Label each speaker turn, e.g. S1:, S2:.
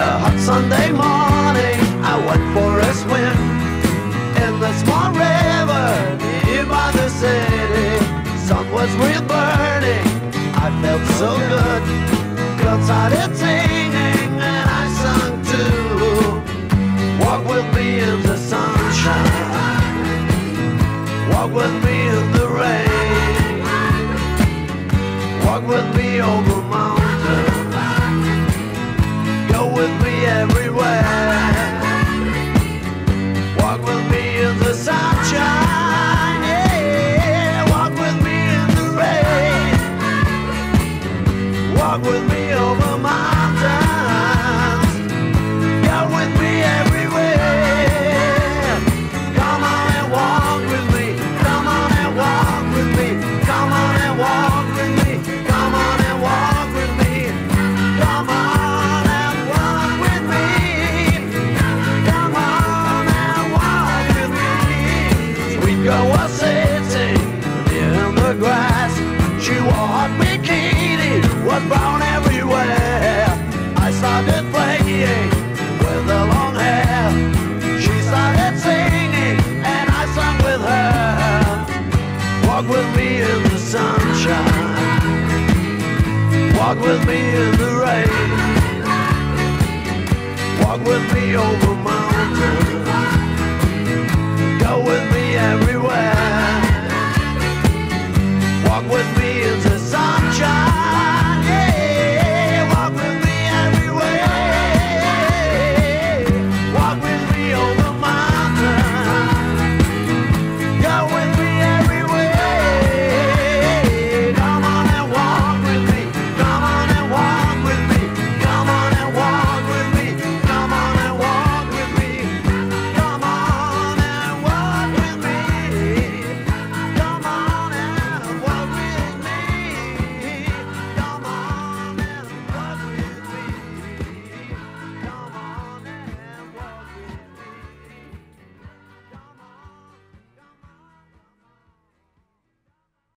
S1: Sunday morning, I went for a swim in the small river here by the city. Sun was real burning, I felt so good. God started singing and I sung too. Walk with me in the sunshine, walk with me in the rain, walk with me over mountains, with me everywhere. Walk with me in the sunshine, yeah. Walk with me in the rain. Walk with me Walk with me in the rain. Walk with me over mountains.